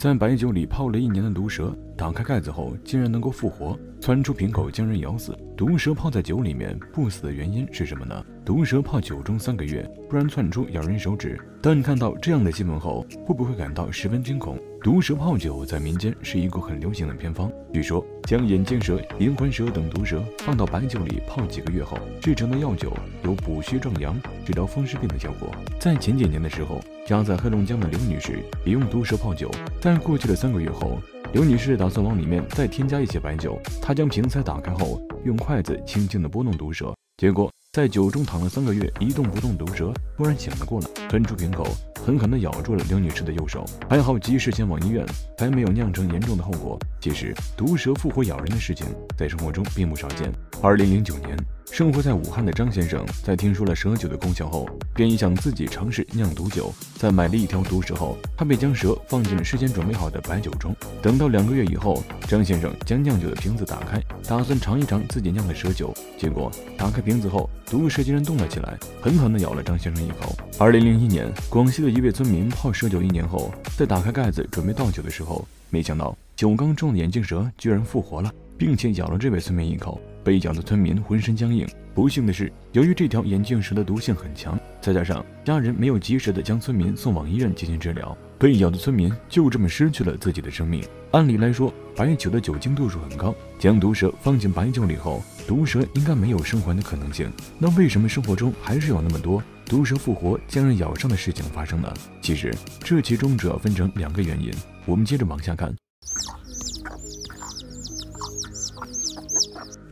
在白酒里泡了一年的毒蛇，打开盖子后竟然能够复活，窜出瓶口将人咬死。毒蛇泡在酒里面不死的原因是什么呢？毒蛇泡酒中三个月，突然窜出咬人手指。当你看到这样的新闻后，会不会感到十分惊恐？毒蛇泡酒在民间是一个很流行的偏方。据说将眼镜蛇、银环蛇等毒蛇放到白酒里泡几个月后制成的药酒，有补虚壮阳、治疗风湿病的效果。在前几年的时候，家在黑龙江的刘女士也用毒蛇泡酒，在过去的三个月后，刘女士打算往里面再添加一些白酒。她将瓶塞打开后，用筷子轻轻地拨弄毒蛇，结果在酒中躺了三个月一动不动，毒蛇突然醒了过来，吞出瓶口。狠狠地咬住了刘女士的右手，还好及时前往医院，才没有酿成严重的后果。其实，毒蛇复活咬人的事情在生活中并不少见。二零零九年。生活在武汉的张先生，在听说了蛇酒的功效后，便想自己尝试酿毒酒。在买了一条毒蛇后，他便将蛇放进了事先准备好的白酒中。等到两个月以后，张先生将酿酒的瓶子打开，打算尝一尝自己酿的蛇酒。结果打开瓶子后，毒蛇竟然动了起来，狠狠地咬了张先生一口。二零零一年，广西的一位村民泡蛇酒一年后，在打开盖子准备倒酒的时候，没想到酒缸中的眼镜蛇居然复活了，并且咬了这位村民一口。被咬的村民浑身僵硬。不幸的是，由于这条眼镜蛇的毒性很强，再加上家人没有及时的将村民送往医院进行治疗，被咬的村民就这么失去了自己的生命。按理来说，白酒的酒精度数很高，将毒蛇放进白酒里后，毒蛇应该没有生还的可能性。那为什么生活中还是有那么多毒蛇复活将人咬伤的事情发生呢？其实这其中主要分成两个原因。我们接着往下看。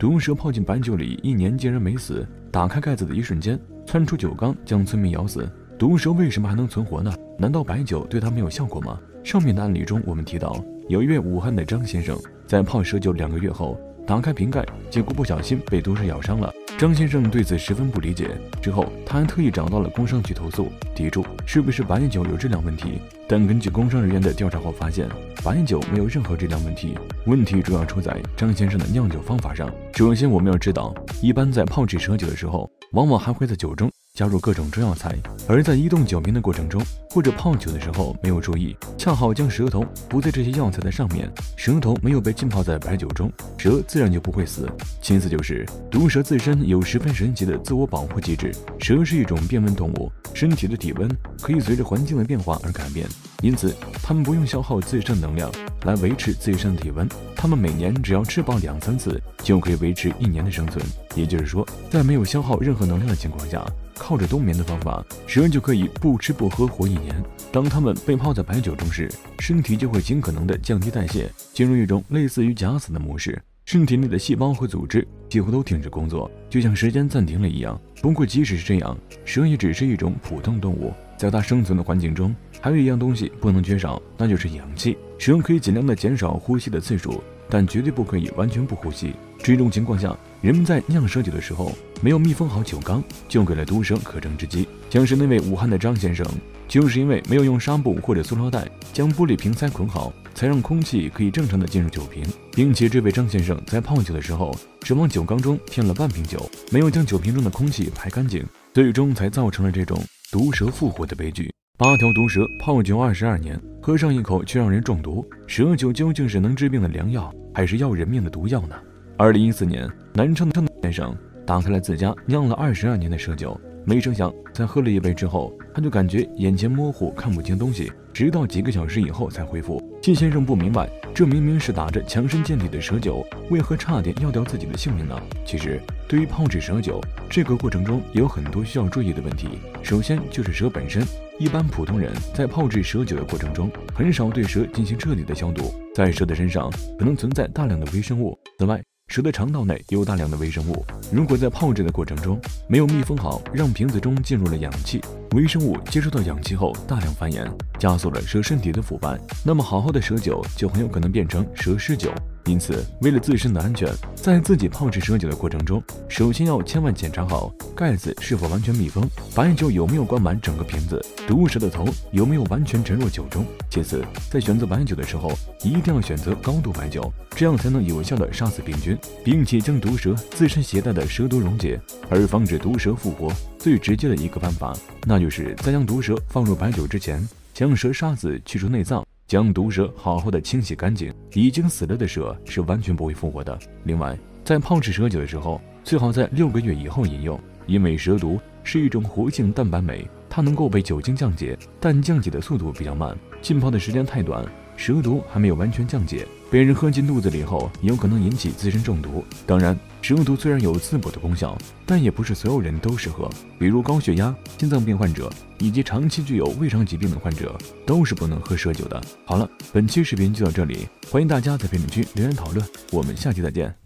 毒蛇泡进白酒里一年，竟然没死。打开盖子的一瞬间，窜出酒缸，将村民咬死。毒蛇为什么还能存活呢？难道白酒对它没有效果吗？上面的案例中，我们提到有一位武汉的张先生，在泡蛇酒两个月后。打开瓶盖，结果不小心被毒蛇咬伤了。张先生对此十分不理解。之后，他还特意找到了工商局投诉，提出是不是白酒有质量问题。但根据工商人员的调查后发现，白酒没有任何质量问题，问题主要出在张先生的酿酒方法上。首先，我们要知道，一般在泡制蛇酒的时候，往往还会在酒中。加入各种中药材，而在移动酒瓶的过程中，或者泡酒的时候没有注意，恰好将舌头不在这些药材的上面，舌头没有被浸泡在白酒中，蛇自然就不会死。其次就是毒蛇自身有十分神奇的自我保护机制，蛇是一种变温动物，身体的体温可以随着环境的变化而改变，因此它们不用消耗自身能量来维持自身的体温，它们每年只要吃饱两三次就可以维持一年的生存。也就是说，在没有消耗任何能量的情况下。靠着冬眠的方法，蛇就可以不吃不喝活一年。当它们被泡在白酒中时，身体就会尽可能的降低代谢，进入一种类似于假死的模式，身体内的细胞和组织几乎都停止工作，就像时间暂停了一样。不过，即使是这样，蛇也只是一种普通动物，在它生存的环境中，还有一样东西不能缺少，那就是氧气。蛇可以尽量的减少呼吸的次数，但绝对不可以完全不呼吸。这种情况下，人们在酿蛇酒的时候。没有密封好酒缸，就给了毒蛇可乘之机。像是那位武汉的张先生，就是因为没有用纱布或者塑料袋将玻璃瓶塞捆好，才让空气可以正常的进入酒瓶，并且这位张先生在泡酒的时候，只往酒缸中添了半瓶酒，没有将酒瓶中的空气排干净，最终才造成了这种毒蛇复活的悲剧。八条毒蛇泡酒二十二年，喝上一口却让人中毒，蛇酒究竟是能治病的良药，还是要人命的毒药呢？二零一四年，南昌的先生。打开了自家酿了二十二年的蛇酒，没成想在喝了一杯之后，他就感觉眼前模糊，看不清东西，直到几个小时以后才恢复。季先生不明白，这明明是打着强身健体的蛇酒，为何差点要掉自己的性命呢？其实，对于泡制蛇酒这个过程中，有很多需要注意的问题。首先就是蛇本身，一般普通人在泡制蛇酒的过程中，很少对蛇进行彻底的消毒，在蛇的身上可能存在大量的微生物。此外，蛇的肠道内有大量的微生物，如果在泡制的过程中没有密封好，让瓶子中进入了氧气，微生物接触到氧气后大量繁衍，加速了蛇身体的腐败，那么好好的蛇酒就很有可能变成蛇尸酒。因此，为了自身的安全，在自己泡制蛇酒的过程中，首先要千万检查好盖子是否完全密封，白酒有没有灌满整个瓶子，毒蛇的头有没有完全沉入酒中。其次，在选择白酒的时候，一定要选择高度白酒，这样才能有效的杀死病菌，并且将毒蛇自身携带的蛇毒溶解。而防止毒蛇复活，最直接的一个办法，那就是在将毒蛇放入白酒之前，将蛇杀死，去除内脏。将毒蛇好好的清洗干净。已经死了的蛇是完全不会复活的。另外，在泡制蛇酒的时候，最好在六个月以后饮用，因为蛇毒是一种活性蛋白酶，它能够被酒精降解，但降解的速度比较慢，浸泡的时间太短。蛇毒还没有完全降解，被人喝进肚子里后，有可能引起自身中毒。当然，食用毒虽然有滋补的功效，但也不是所有人都适合。比如高血压、心脏病患者以及长期具有胃肠疾病的患者，都是不能喝蛇酒的。好了，本期视频就到这里，欢迎大家在评论区留言讨论，我们下期再见。